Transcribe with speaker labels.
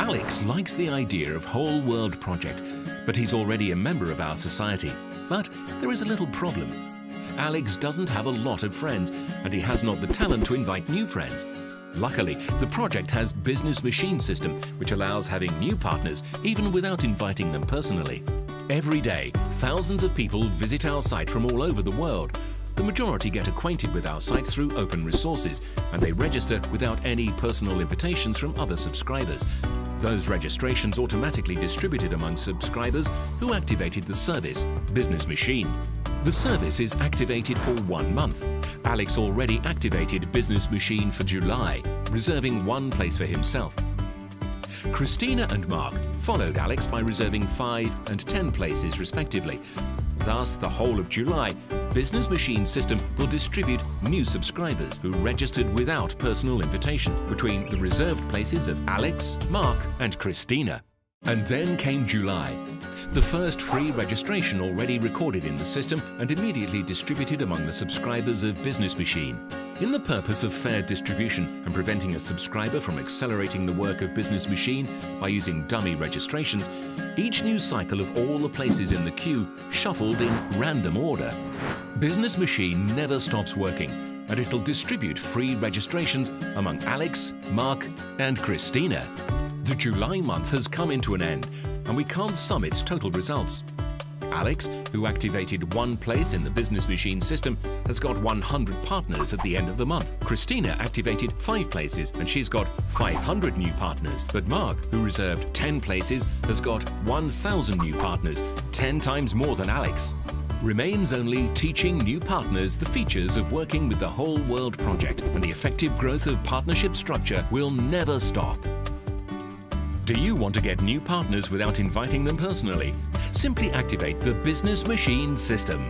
Speaker 1: Alex likes the idea of Whole World Project, but he's already a member of our society. But there is a little problem. Alex doesn't have a lot of friends, and he has not the talent to invite new friends. Luckily, the project has Business Machine System, which allows having new partners even without inviting them personally. Every day, thousands of people visit our site from all over the world. The majority get acquainted with our site through open resources, and they register without any personal invitations from other subscribers. Those registrations automatically distributed among subscribers who activated the service, Business Machine. The service is activated for one month. Alex already activated Business Machine for July, reserving one place for himself. Christina and Mark followed Alex by reserving 5 and 10 places respectively. Thus, the whole of July, Business Machine System will distribute new subscribers who registered without personal invitation between the reserved places of Alex, Mark and Christina. And then came July. The first free registration already recorded in the system and immediately distributed among the subscribers of Business Machine. In the purpose of fair distribution and preventing a subscriber from accelerating the work of Business Machine by using dummy registrations, each new cycle of all the places in the queue shuffled in random order. Business Machine never stops working and it'll distribute free registrations among Alex, Mark and Christina. The July month has come into an end and we can't sum its total results. Alex, who activated one place in the Business Machine system, has got 100 partners at the end of the month. Christina activated 5 places and she's got 500 new partners. But Mark, who reserved 10 places, has got 1,000 new partners, 10 times more than Alex. Remains only teaching new partners the features of working with the Whole World Project, and the effective growth of partnership structure will never stop. Do you want to get new partners without inviting them personally? Simply activate the Business Machine system.